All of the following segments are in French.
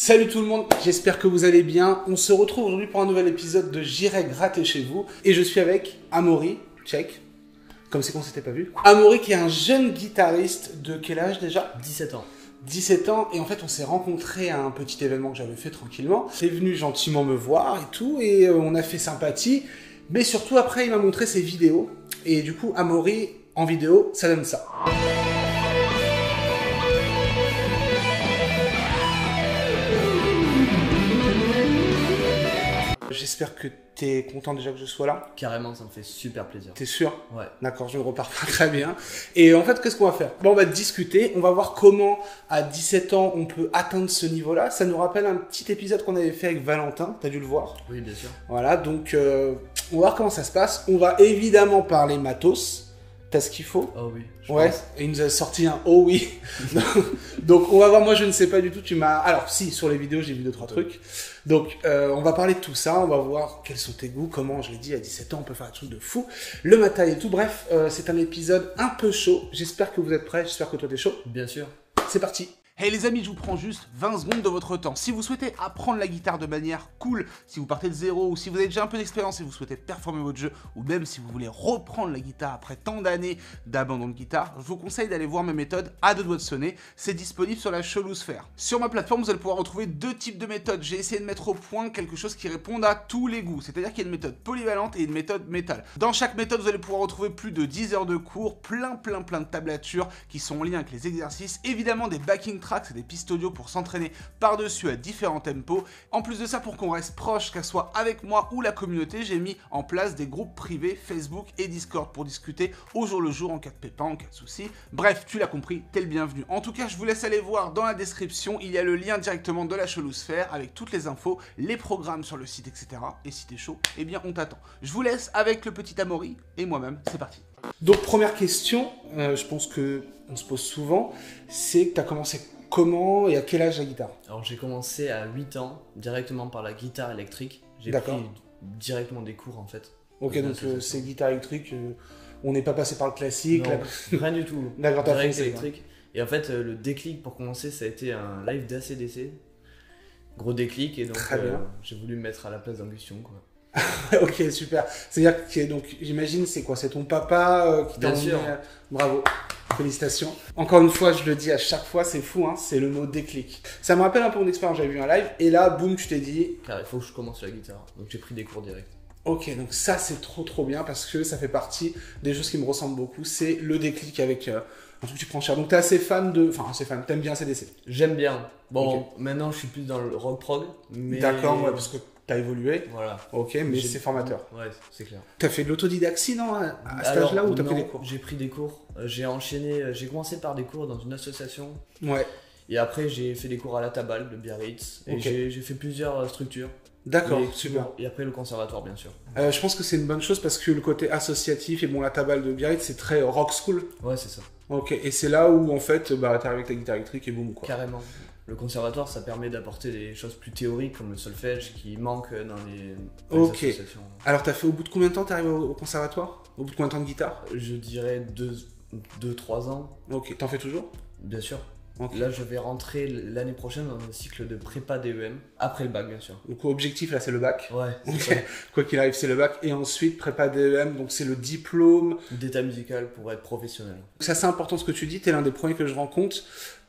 Salut tout le monde, j'espère que vous allez bien. On se retrouve aujourd'hui pour un nouvel épisode de J'irai gratter chez vous. Et je suis avec Amaury, check, comme c'est qu'on s'était pas vu. Amaury qui est un jeune guitariste de quel âge déjà? 17 ans. 17 ans et en fait on s'est rencontrés à un petit événement que j'avais fait tranquillement. Il est venu gentiment me voir et tout et euh, on a fait sympathie. Mais surtout après il m'a montré ses vidéos et du coup Amaury en vidéo ça donne ça. J'espère que t'es content déjà que je sois là. Carrément, ça me fait super plaisir. T'es sûr Ouais. D'accord, je ne repars pas très bien. Et en fait, qu'est-ce qu'on va faire? Bon, On va discuter, on va voir comment à 17 ans on peut atteindre ce niveau-là. Ça nous rappelle un petit épisode qu'on avait fait avec Valentin, t'as dû le voir. Oui, bien sûr. Voilà, donc euh, on va voir comment ça se passe. On va évidemment parler matos. T'as ce qu'il faut? Oh oui. je Ouais, pense. et il nous a sorti un oh oui. Donc on va voir, moi je ne sais pas du tout, tu m'as... Alors si, sur les vidéos j'ai vu deux, trois trucs. Donc euh, on va parler de tout ça, on va voir quels sont tes goûts, comment, je l'ai dit, à 17 ans on peut faire un truc de fou. Le matériel et tout, bref, euh, c'est un épisode un peu chaud. J'espère que vous êtes prêts, j'espère que toi t'es chaud. Bien sûr. C'est parti Hey les amis, je vous prends juste 20 secondes de votre temps. Si vous souhaitez apprendre la guitare de manière cool, si vous partez de zéro ou si vous avez déjà un peu d'expérience et vous souhaitez performer votre jeu, ou même si vous voulez reprendre la guitare après tant d'années d'abandon de guitare, je vous conseille d'aller voir ma méthode à deux doigts de sonner. C'est disponible sur la Chelouse Faire. Sur ma plateforme, vous allez pouvoir retrouver deux types de méthodes. J'ai essayé de mettre au point quelque chose qui réponde à tous les goûts. C'est-à-dire qu'il y a une méthode polyvalente et une méthode métal. Dans chaque méthode, vous allez pouvoir retrouver plus de 10 heures de cours, plein plein plein de tablatures qui sont en lien avec les exercices, évidemment des backing tracks et des pistes audio pour s'entraîner par-dessus à différents tempos. En plus de ça, pour qu'on reste proche, qu'elle soit avec moi ou la communauté, j'ai mis en place des groupes privés Facebook et Discord pour discuter au jour le jour en cas de pépin, en cas de souci. Bref, tu l'as compris, t'es le bienvenu. En tout cas, je vous laisse aller voir dans la description, il y a le lien directement de la Chelouse Faire avec toutes les infos, les programmes sur le site, etc. Et si t'es chaud, eh bien on t'attend. Je vous laisse avec le petit Amaury et moi-même, c'est parti. Donc première question, euh, je pense que on se pose souvent, c'est que t'as commencé comment et à quel âge la guitare Alors j'ai commencé à 8 ans, directement par la guitare électrique. J'ai pris directement des cours en fait. Ok, donc c'est euh, c'est guitare électrique, euh, on n'est pas passé par le classique. Non, la- rien du tout. D'accord, t'as électrique. Et en fait, euh, le déclic pour commencer, ça a été un live d'ACDC. Gros déclic, et donc j'ai voulu me mettre à la place d'Angustion. Ok, super. C'est-à-dire que donc j'imagine c'est quoi? C'est ton papa qui t'a emmené Bravo. Félicitations. Encore une fois, je le dis à chaque fois, c'est fou, hein, c'est le mot déclic. Ça me rappelle un peu mon expérience, j'avais vu un live, et là, boum, tu t'es dit, Car il faut que je commence la guitare. Donc j'ai pris des cours direct. Ok, donc ça c'est trop trop bien parce que ça fait partie des choses qui me ressemblent beaucoup. C'est le déclic avec euh, un truc que tu prends cher. Donc t'es assez fan de. Enfin, assez fan, t'aimes bien CDC. J'aime bien. Bon, maintenant je suis plus dans le rock prog. Mais... D'accord, ouais, parce que t'as évolué. Voilà. Ok, mais c'est formateur. Ouais, c'est clair. T'as fait de l'autodidactie, non, à, à cet âge-là ou t'as pris des cours J'ai pris des cours. Euh, J'ai enchaîné. euh, J'ai commencé par des cours dans une association. Ouais, Et après, j'ai fait des cours à la Tabal de Biarritz. Et Ok. j'ai fait plusieurs euh, structures. d'accord, Et- super. Et après, le conservatoire, bien sûr. Euh, je pense que c'est une bonne chose parce que le côté associatif et bon, la tabale de Biarritz, c'est très rock school. Ouais, c'est ça. Ok, et c'est là où en fait, bah, t'arrives avec ta guitare électrique et boum quoi. Carrément. Le conservatoire, ça permet d'apporter des choses plus théoriques comme le solfège qui manque dans les, dans les Ok. associations. Alors t'as fait au bout de combien de temps t'arrives au, au conservatoire? Au bout de combien de temps de guitare? Je dirais 2-3 ans, Ok, t'en fais toujours? Bien sûr. Là, je vais rentrer l'année prochaine dans un cycle de prépa DEM, après le bac, bien sûr. Donc objectif là c'est le bac. Ouais, c'est ça. Quoi qu'il arrive, c'est le bac. Et ensuite, prépa DEM, donc c'est le diplôme. D'état musical pour être professionnel. C'est assez important ce que tu dis. Tu es l'un des premiers que je rencontre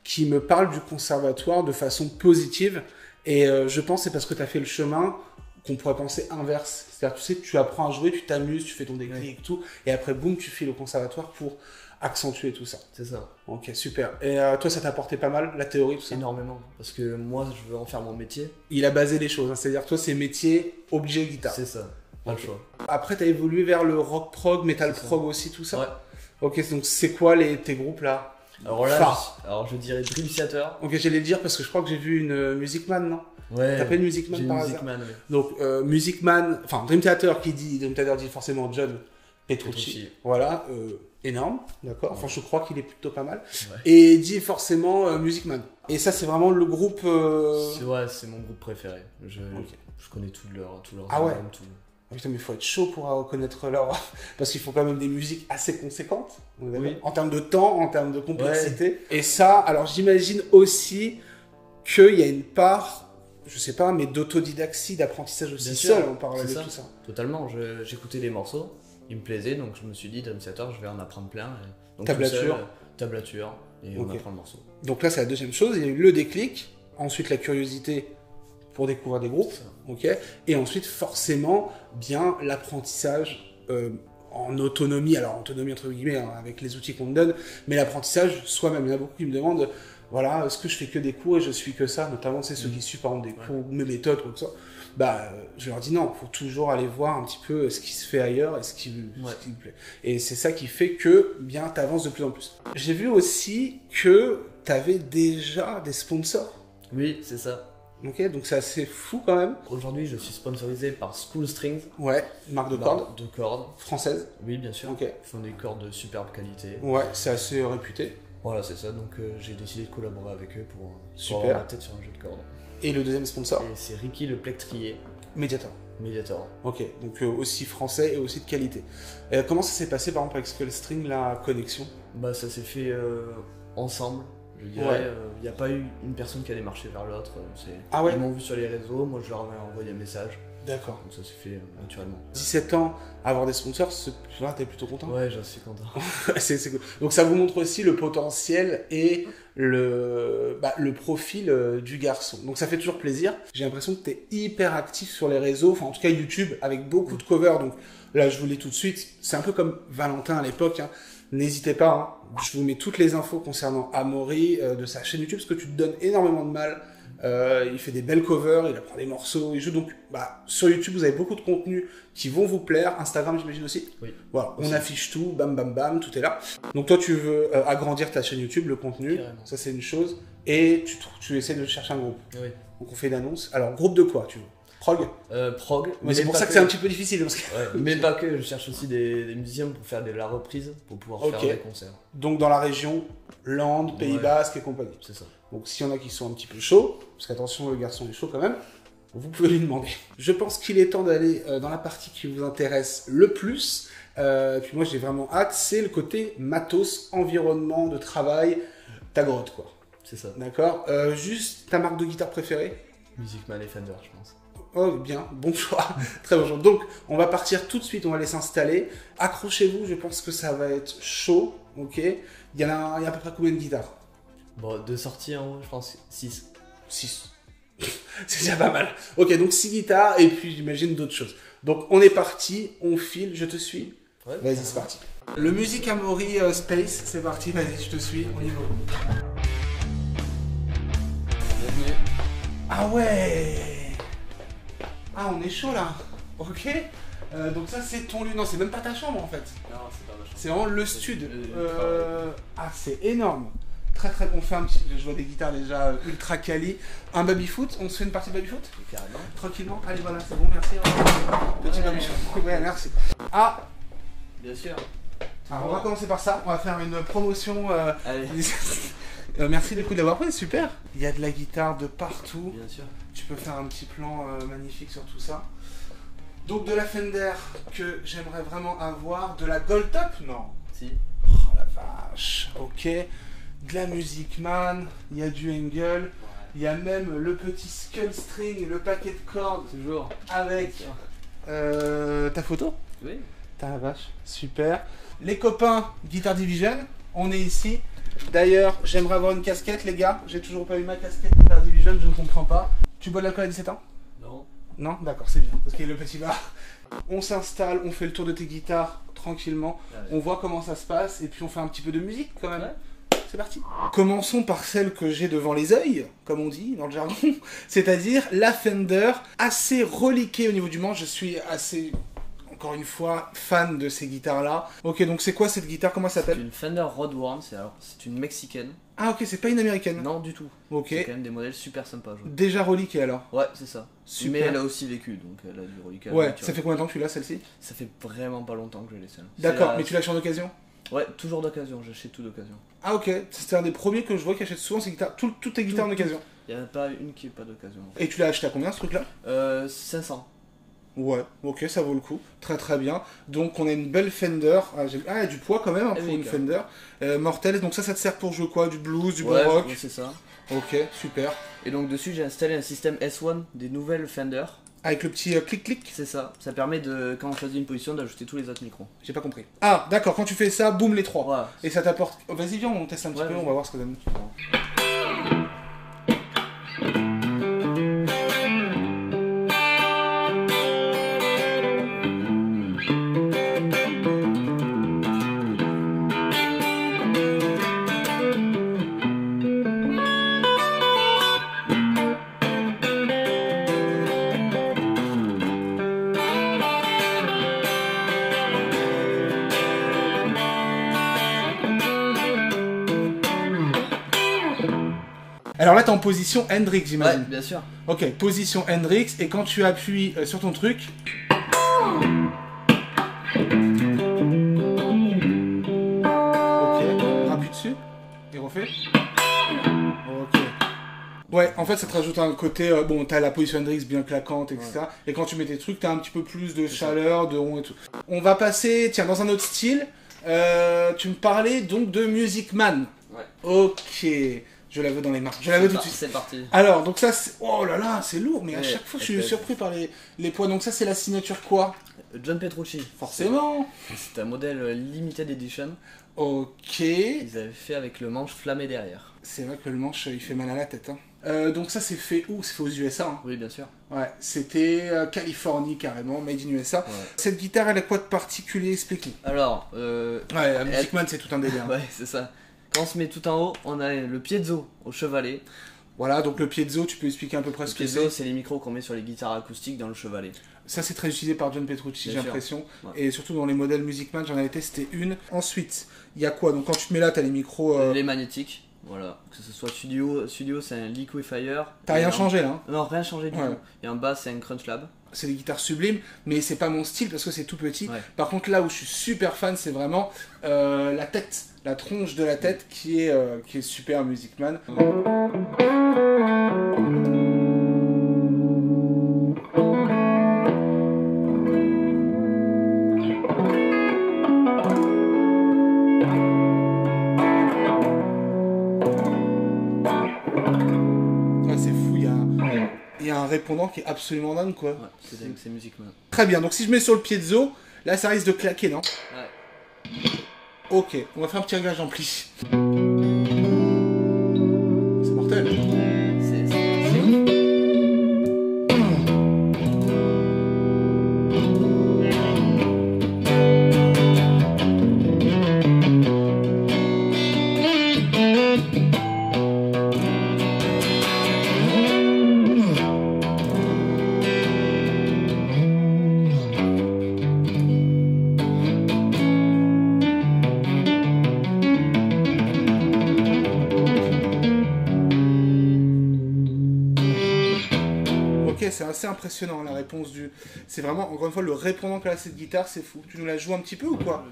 qui me parle du conservatoire de façon positive. Et euh, je pense que c'est parce que tu as fait le chemin qu'on pourrait penser inverse. C'est-à-dire, tu sais, tu apprends à jouer, tu t'amuses, tu fais ton déclic Ouais. et tout. Et après, boum, tu files au conservatoire pour accentuer tout ça. C'est ça. Ok, super. Et euh, toi, ça t'a apporté pas mal, la théorie, tout ça? Énormément. Parce que moi, je veux en faire mon métier. Il a basé les choses. hein. C'est-à-dire, toi, c'est métier, objet, guitare. C'est ça. Pas Ok. le choix. Après, tu as évolué vers le rock prog, metal prog aussi, tout ça? Ouais. Ok, donc c'est quoi les, tes groupes là? Alors là, Phare. je, alors je dirais Dream Theater. Ok, j'allais le dire parce que je crois que j'ai vu une euh, Music Man, non? Ouais. T'as pas une Music Man par Music hasard Man, ouais. Donc, euh, Music Man, enfin, Dream Theater qui dit, Dream Theater dit forcément John Petrucci. Petrucci. Voilà, euh, énorme, d'accord Enfin, je crois qu'il est plutôt pas mal. Ouais. Et dit forcément euh, Music Man. Et ça, c'est vraiment le groupe. C'est ouais, c'est mon groupe préféré. Je, connais tout leur, tout leurs Ah ouais. tout. Ah, Putain, mais il faut être chaud pour reconnaître leur. Parce qu'ils font quand même des musiques assez conséquentes. on Oui. En termes de temps, en termes de complexité. Et ça, alors j'imagine aussi qu'il y a une part, je sais pas, mais d'autodidaxie, d'apprentissage aussi sûr, seul en parallèle c'est de ça. tout ça. Totalement, j'écoutais des morceaux, ils me plaisaient, donc je me suis dit, Drum Setter, je vais en apprendre plein. et- donc, Tablature. seul, euh, tablature, et on apprend le morceau. Donc là, c'est la deuxième chose. Il y a eu le déclic, ensuite la curiosité pour découvrir des groupes, ok, et ensuite forcément bien l'apprentissage euh, en autonomie. Alors autonomie entre guillemets hein, avec les outils qu'on te donne, mais l'apprentissage soi-même. Il y en a beaucoup qui me demandent, voilà, est-ce que je fais que des cours et je suis que ça, notamment c'est ceux qui suivent par exemple des cours, mes méthodes ou tout ça. Bah, je leur dis non, faut toujours aller voir un petit peu ce qui se fait ailleurs et ce qui, Ouais. ce qui me plaît. Et c'est ça qui fait que bien t'avances de plus en plus. J'ai vu aussi que t'avais déjà des sponsors. Oui, c'est ça. Ok, donc c'est assez fou quand même. Aujourd'hui, je suis sponsorisé par School Strings. Ouais, marque de cordes De cordes. française. Oui, bien sûr. Ok. Ils font des cordes de superbe qualité. Ouais, c'est assez réputé. Voilà, c'est ça. Donc euh, j'ai décidé de collaborer avec eux pour, pour Super. avoir la tête sur un jeu de cordes. Et le deuxième sponsor, c'est Ricky le plectrier, Mediator. médiator. Ok, donc euh, aussi français et aussi de qualité. Euh, comment ça s'est passé par exemple avec Skullstring, la connexion? Bah ça s'est fait ensemble. Je Ouais. dirais, il n'y a pas eu une personne qui a démarché vers l'autre. euh, Ah ouais Ils m'ont vu sur les réseaux, moi je leur ai envoyé un message. D'accord. Donc ça s'est fait euh, naturellement. 17 ans, avoir des sponsors, c'est- là t'es plutôt content Ouais, j'en suis content. Donc ça vous montre aussi le potentiel et le, bah, le profil euh, du garçon. Donc ça fait toujours plaisir. J'ai l'impression que tu es hyper actif sur les réseaux, enfin en tout cas YouTube, avec beaucoup de covers. Donc là je vous l'ai tout de suite. C'est un peu comme Valentin à l'époque. hein. N'hésitez pas, hein. je vous mets toutes les infos concernant Amaury euh, de sa chaîne YouTube parce que tu te donnes énormément de mal. Euh, il fait des belles covers, il apprend des morceaux, il joue donc bah, sur YouTube vous avez beaucoup de contenus qui vont vous plaire, Instagram j'imagine aussi. Oui. Voilà, on Aussi. affiche tout, bam bam bam, tout est là. Donc toi tu veux euh, agrandir ta chaîne YouTube, le contenu, Carrément. ça c'est une chose, et tu, tu essaies de chercher un groupe. Oui. Donc on fait une annonce. Alors groupe de quoi tu veux? Prog Euh, prog. Mais c'est pour ça que c'est un petit peu difficile. Parce que... Ouais, mais pas que, je cherche aussi des, des musiciens pour faire de la reprise, pour pouvoir faire des concerts. Donc dans la région, Land, Pays Ouais. Basque et compagnie. C'est ça. Donc s'il y en a qui sont un petit peu chauds, parce qu'attention le garçon est chaud quand même, vous pouvez lui demander. Je pense qu'il est temps d'aller euh, dans la partie qui vous intéresse le plus. Euh, puis moi j'ai vraiment hâte, c'est le côté matos, environnement de travail, ta grotte quoi. C'est ça. D'accord Euh, Juste ta marque de guitare préférée? Music Man et Fender, je pense. Oh bien, bon choix, très bon choix. Donc on va partir tout de suite, on va aller s'installer. Accrochez-vous, je pense que ça va être chaud, ok Il y en a, il y a à peu près combien de guitares? Bon, de sortie en haut, je pense 6. 6. c'est déjà pas mal. Ok, donc 6 guitares et puis j'imagine d'autres choses. Donc on est parti, on file, je te suis. Ouais. Vas-y, c'est parti. Le Music Amori euh, Space, c'est parti, vas-y, je te suis, on y va. Bienvenue. Ah ouais Ah, on est chaud là Ok Euh, Donc ça c'est ton lieu, non c'est même pas ta chambre en fait. Non, c'est pas ma chambre. C'est vraiment le stud. Euh, Ah, c'est énorme. Très très. On fait un petit. Je vois des guitares déjà ultra quali. Un baby foot. On se fait une partie de baby foot Carrément. Tranquillement. Allez, voilà, c'est bon, merci. Petit Ouais. baby foot. Ouais, merci. Ah, Bien sûr. alors on va commencer par ça. On va faire une promotion. euh, Allez. euh, merci du coup d'avoir pris, super. Il y a de la guitare de partout. Bien sûr. Tu peux faire un petit plan euh, magnifique sur tout ça. Donc de la Fender que j'aimerais vraiment avoir. De la Gold Top Non. Si. Oh la vache, ok. De la Music Man, il y a du Engel, il y a même le petit skull string, le paquet de cordes Toujours. avec euh, ta photo. Oui. Ta la vache, super. Les copains Guitar Division, on est ici. D'ailleurs, j'aimerais avoir une casquette, les gars. J'ai toujours pas eu ma casquette Guitar Division, je ne comprends pas. Tu bois de l'alcool à 17 ans? Non. Non? D'accord, c'est bien, parce qu'il y a le petit bar. On s'installe, on fait le tour de tes guitares tranquillement. Allez. On voit comment ça se passe et puis on fait un petit peu de musique quand même. Ouais. C'est parti. Commençons par celle que j'ai devant les yeux, comme on dit dans le jargon, c'est-à-dire la Fender, assez reliquée au niveau du manche. Je suis assez, encore une fois, fan de ces guitares-là. Ok, donc c'est quoi cette guitare? Comment C'est s'appelle? une Fender Roadworm, c'est alors c'est une mexicaine. Ah ok, c'est pas une américaine. Non du tout. Ok, C'est quand même des modèles super sympas. je déjà reliquée alors. Ouais, c'est ça. Super. Mais elle a aussi vécu, donc elle a du reliquat. Ouais, ça fait combien de temps que tu l'as celle-ci? Ça fait vraiment pas longtemps que je l'ai celle. D'accord, C'est la- mais tu l'achètes en occasion? Ouais, toujours d'occasion, j'achète tout d'occasion. Ah ok, c'est un des premiers que je vois qui achète souvent ces guitares, tout- toutes tes guitares en occasion. Il y en a pas une qui est pas d'occasion. Et tu l'as acheté à combien ce truc-là? Euh, 500. Ouais, ok, ça vaut le coup. Très très bien. Donc on a une belle Fender. Ah, ah, a du poids quand même hein, Eh pour oui, une. Fender. Euh, mortel, donc ça, ça te sert pour jouer quoi? Du blues, du ouais, bon rock ouais, c'est ça. Ok, super. Et donc dessus j'ai installé un système S1 des nouvelles Fender. Avec le petit euh, clic-clic? C'est ça. Ça permet de, quand on choisit une position, d'ajouter tous les autres micros. J'ai pas compris. Ah, d'accord, quand tu fais ça, boum les trois. Et ça t'apporte. oh, Vas-y, viens, on teste un petit Ouais, peu, on va voir ce que ça donne. Position Hendrix, Ouais, j'imagine. bien sûr. Ok, position Hendrix, et quand tu appuies euh, sur ton truc. Ok, rappuie dessus, et refais. Ok. Ouais, en fait, ça te rajoute un côté. euh, bon, t'as la position Hendrix bien claquante, etc. Et quand tu mets tes trucs, t'as un petit peu plus de chaleur, de rond et tout. On va passer, tiens, dans un autre style. Euh, tu me parlais donc de Music Man. Ouais. Ok, je la veux dans les mains. Je la veux tout de suite. C'est parti. Alors, donc ça, c'est... oh là là, c'est lourd, mais à Ouais, chaque fois, je suis surpris par les, les poids. Donc ça, c'est la signature quoi John Petrucci. Forcément. C'est un modèle euh, limited edition. Ok. Ils avaient fait avec le manche flammé derrière. C'est vrai que le manche, il fait mal à la tête. Hein. Euh, donc ça, c'est fait où? C'est fait aux USA. Hein. Oui, bien sûr. Ouais, c'était euh, Californie carrément, made in USA. Ouais. Cette guitare, elle a quoi de particulier? Explique-nous. Alors, euh, Ouais, la Music Man, c'est tout un délire. ouais, c'est ça. Quand on se met tout en haut, on a le piezo au chevalet. Voilà, donc le piezo, tu peux expliquer à peu près Le ce que piezo, c'est. c'est les micros qu'on met sur les guitares acoustiques dans le chevalet. Ça, c'est très utilisé par John Petrucci, j'ai l'impression. Ouais. Et surtout dans les modèles Music Man, j'en avais testé une. Ensuite, il y a quoi? Donc quand tu te mets là, t'as les micros. euh, Les magnétiques, voilà. Que ce soit studio, studio c'est un liquefier. T'as rien un- changé là hein? Non, rien changé du Ouais. tout. Et en bas, c'est un crunch lab. c'est des guitares sublimes, mais c'est pas mon style parce que c'est tout petit. Ouais. Par contre, là où je suis super fan, c'est vraiment euh, la tête, la tronche de la tête qui est, euh, qui est super Music Man. Ouais, c'est fou, il y a, il y a un répondant qui est absolument dingue quoi. Ouais, c'est dingue, c'est Music Man. Très bien, donc si je mets sur le piezo, là ça risque de claquer, non? Ouais. Ok, on va faire un petit réglage d'ampli. Assez impressionnant la réponse du. C'est vraiment, encore une fois, le répondant qu'a cette guitare, c'est fou. Tu nous la joues un petit peu ou quoi.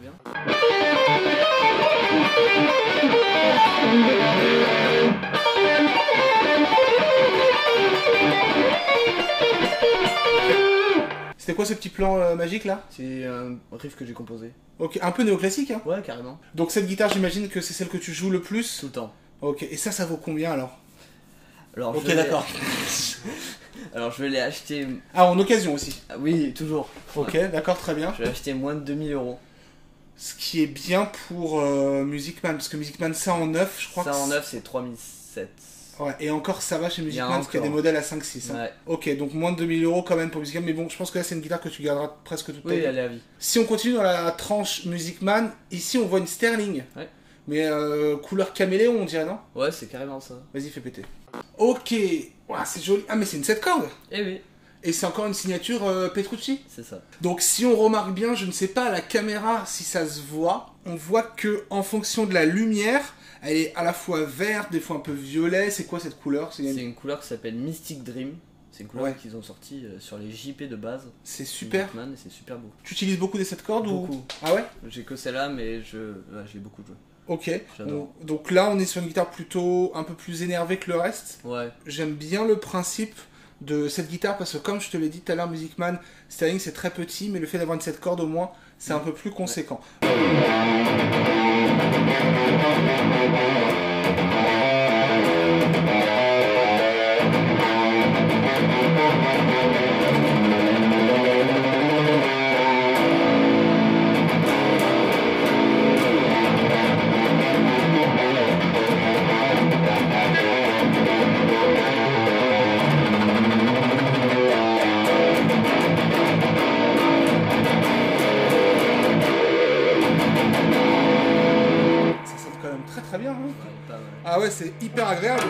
C'était quoi ce petit plan euh, magique là C'est un riff que j'ai composé. Ok, un peu néoclassique, hein Ouais, carrément. Donc cette guitare, j'imagine que c'est celle que tu joues le plus Tout le temps. Ok, et ça, ça vaut combien alors? Alors, Ok, je d'accord. Alors, je l'ai acheté. Ah, en occasion aussi. Ah oui, toujours. Ok, d'accord, très bien. Je l'ai acheté moins de 2000 euros. Ce qui est bien pour euh, Music Man, parce que Music Man, ça en neuf, je crois Ça que en c'est- neuf, c'est 3007. Ouais, et encore ça va chez Music Il y a Man, parce qu'il y a des encore. modèles à 5-6. hein. Ouais. Ok, donc moins de 2000 euros quand même pour Music Man, mais bon, je pense que là c'est une guitare que tu garderas presque toute ta Oui, vie. elle est à vie. Si on continue dans la tranche Music Man, ici on voit une Sterling. Ouais. Mais euh, couleur caméléon, on dirait, non? Ouais, c'est carrément ça. Vas-y, fais péter. Ok, Ouah, c'est joli. Ah, mais c'est une 7 cordes Eh oui, Et c'est encore une signature euh, Petrucci c'est ça. Donc si on remarque bien, je ne sais pas à la caméra si ça se voit, on voit que en fonction de la lumière, elle est à la fois verte, des fois un peu violet. C'est quoi cette couleur C'est une couleur qui s'appelle Mystic Dream. C'est une couleur Ouais. qu'ils ont sorti euh, sur les JP de base. c'est super. C'est super beau. Tu utilises beaucoup des 7 cordes ou Beaucoup. Ah ouais? J'ai que celle-là, mais je, ouais, j'ai beaucoup joué. Ok. Donc là, on est sur une guitare plutôt un peu plus énervée que le reste. Ouais, J'aime bien le principe de cette guitare parce que comme je te l'ai dit tout à l'heure, Music Man, Sterling c'est très petit, mais le fait d'avoir une 7 cordes au moins, c'est un peu plus conséquent. ouais, c'est hyper agréable.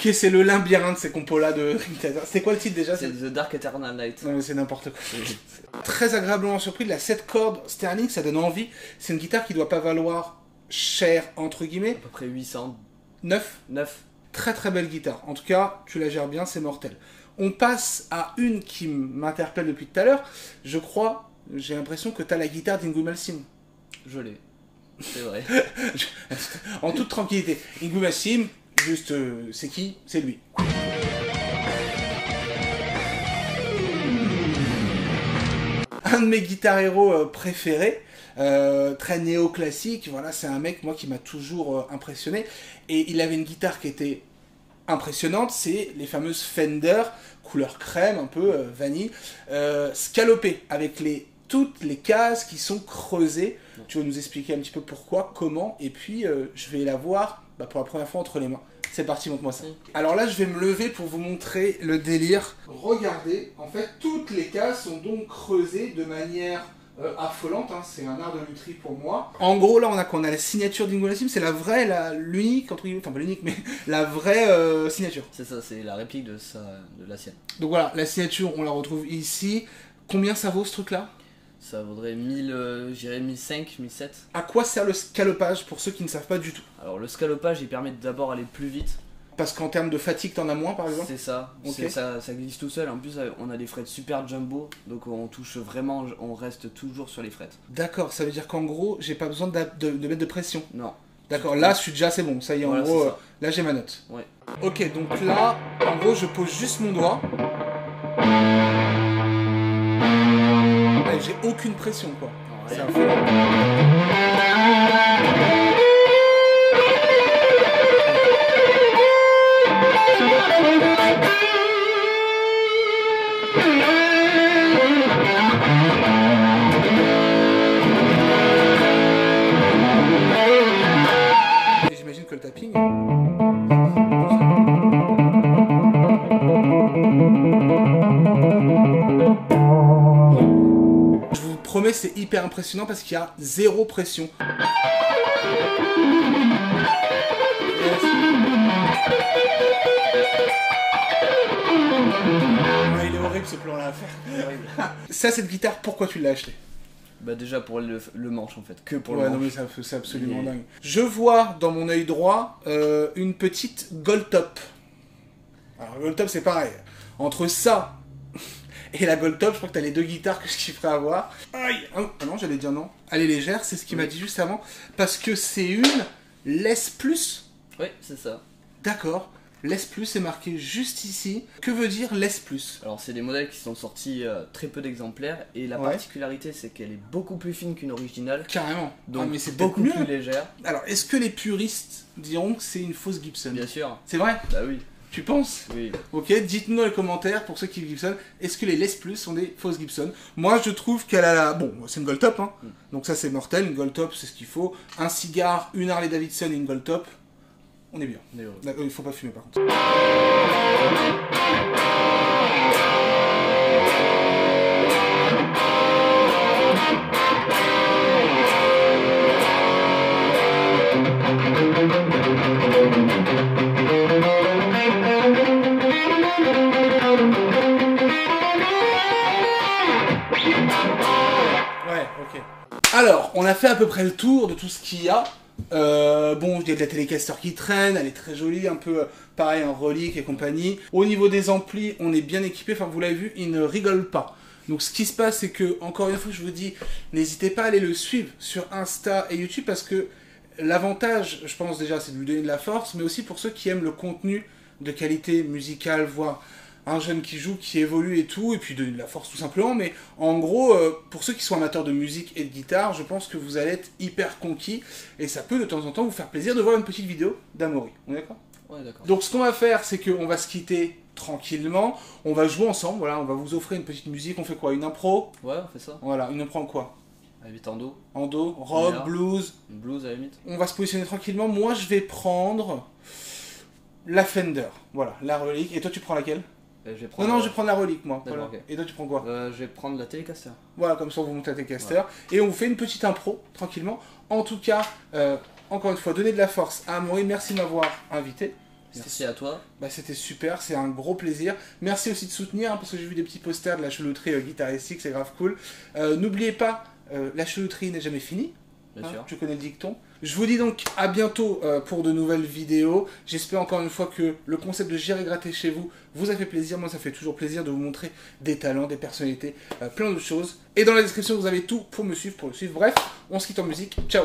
Ok, c'est le labyrinthe ces compos-là de. C'est quoi le titre déjà C'est The Dark Eternal Night. Non mais c'est n'importe quoi. Très agréablement surpris, la 7 cordes Sterling, ça donne envie. C'est une guitare qui doit pas valoir cher, entre guillemets. À peu près 800. 9 9. Très très belle guitare. En tout cas, tu la gères bien, c'est mortel. On passe à une qui m'interpelle depuis tout à l'heure. Je crois, j'ai l'impression que tu as la guitare d'Ingu Malsim. Je l'ai. C'est vrai. en toute tranquillité. Ingu Malsim, juste, euh, c'est qui? C'est lui. Un de mes guitares héros euh, préférés. Euh, très néoclassique, voilà, c'est un mec moi qui m'a toujours impressionné et il avait une guitare qui était impressionnante, c'est les fameuses Fender couleur crème, un peu euh, vanille, euh, scalopées avec les toutes les cases qui sont creusées. Tu vas nous expliquer un petit peu pourquoi, comment, et puis euh, je vais la voir bah, pour la première fois entre les mains. C'est parti, montre-moi ça. Alors là, je vais me lever pour vous montrer le délire. Regardez, en fait, toutes les cases sont donc creusées de manière euh, affolante. hein. C'est un art de lutherie pour moi. En gros, là, on a qu'on a la signature d'Ingo Lassim. C'est la vraie, l'unique, entre guillemets, enfin pas l'unique, mais la vraie euh, signature. C'est ça, c'est la réplique de, sa, de la sienne. Donc voilà, la signature, on la retrouve ici. Combien ça vaut ce truc-là? Ça vaudrait 1000, euh, j'irais 1005, 1007. À quoi sert le scalopage pour ceux qui ne savent pas du tout Alors le scalopage, il permet d'abord aller plus vite. Parce qu'en termes de fatigue, t'en as moins par exemple C'est ça. Ok. C'est ça, ça glisse tout seul. En plus, euh, on a des frettes super jumbo, donc on touche vraiment, on reste toujours sur les frettes. D'accord, ça veut dire qu'en gros, j'ai pas besoin de, de mettre de pression. Non. D'accord, là, je suis déjà, c'est bon. Ça y est, en gros, euh, là, j'ai ma note. Ouais. Ok, donc là, en gros, je pose juste mon doigt. J'ai aucune pression, quoi. C'est un fou. J'imagine que le tapping. Promets, c'est hyper impressionnant parce qu'il y a zéro pression. Ouais, il est horrible ce plan-là à faire. Ça, cette guitare, pourquoi tu l'as acheté bah déjà pour le, le manche en fait, que pour Ouais, le non, manche. mais ça, c'est absolument dingue. Je vois dans mon œil droit euh, une petite gold top. Alors, gold top, c'est pareil. Entre ça et la gold top, je crois que t'as les deux guitares que je kifferais avoir. Aïe Ah ah non, j'allais dire non. Elle est légère, c'est ce qu'il m'a Oui. dit juste avant. Parce que c'est une Les Plus. Ouais, c'est ça. D'accord. Les Plus est marqué juste ici. Que veut dire Les Plus? Alors c'est des modèles qui sont sortis euh, très peu d'exemplaires et la Ouais. particularité c'est qu'elle est beaucoup plus fine qu'une originale, Carrément. donc ah, mais c'est beaucoup beaucoup mieux. plus légère. Alors, est-ce que les puristes diront que c'est une fausse Gibson? Bien sûr. C'est vrai? Bah oui, Tu penses oui. Ok, dites-nous dans les commentaires pour ceux qui Gibson, est-ce que les Les Plus sont des fausses Gibson? Moi je trouve qu'elle a la. Bon, c'est une Gold Top, hein. Mm. donc ça c'est mortel, une Gold Top c'est ce qu'il faut. Un cigare, une Harley Davidson et une Gold Top, on est bien. on est. D'accord, il faut pas fumer par contre. Alors, on a fait à peu près le tour de tout ce qu'il y a. Euh, bon, il y a de la Telecaster qui traîne, elle est très jolie, un peu euh, pareil en relique et compagnie. Au niveau des amplis, on est bien équipé, enfin vous l'avez vu, il ne rigole pas. Donc ce qui se passe, c'est que, encore une fois, je vous dis, n'hésitez pas à aller le suivre sur Insta et YouTube parce que l'avantage, je pense déjà, c'est de lui donner de la force, mais aussi pour ceux qui aiment le contenu de qualité musicale, voire un jeune qui joue, qui évolue et tout, et puis donner de la force tout simplement. Mais en gros, euh, pour ceux qui sont amateurs de musique et de guitare, je pense que vous allez être hyper conquis, et ça peut de temps en temps vous faire plaisir de voir une petite vidéo d'Amaury. On est d'accord? Ouais, d'accord. donc ce qu'on va faire, c'est qu'on va se quitter tranquillement, on va jouer ensemble, voilà, on va vous offrir une petite musique, on fait quoi? Une impro? Ouais, on fait ça. Voilà, une impro en quoi? À 8 en do. En Do, rock, blues. Blues à la limite. On va se positionner tranquillement. Moi, je vais prendre la Fender. Voilà, la relique. Et toi, tu prends laquelle? Je vais Non, prendre. non, euh, je vais prendre la relique, moi. Voilà. Et toi, tu prends quoi? Euh, je vais prendre la Telecaster. Voilà, comme ça, on vous monte à tes casters. Et on vous fait une petite impro, tranquillement. En tout cas, euh, encore une fois, donnez de la force à Amaury. Merci de m'avoir invité. Merci à toi. Bah, c'était super, c'est un gros plaisir. Merci aussi de soutenir, hein, parce que j'ai vu des petits posters de la chelouterie euh, guitaristique, c'est grave cool. Euh, N'oubliez pas, euh, la chelouterie n'est jamais finie. Bien hein, sûr. Tu connais le dicton. Je vous dis donc à bientôt euh, pour de nouvelles vidéos. J'espère encore une fois que le concept de gérer gratter chez vous vous a fait plaisir. Moi, ça fait toujours plaisir de vous montrer des talents, des personnalités, euh, plein de choses. Et dans la description, vous avez tout pour me suivre, pour le suivre. Bref, on se quitte en musique. Ciao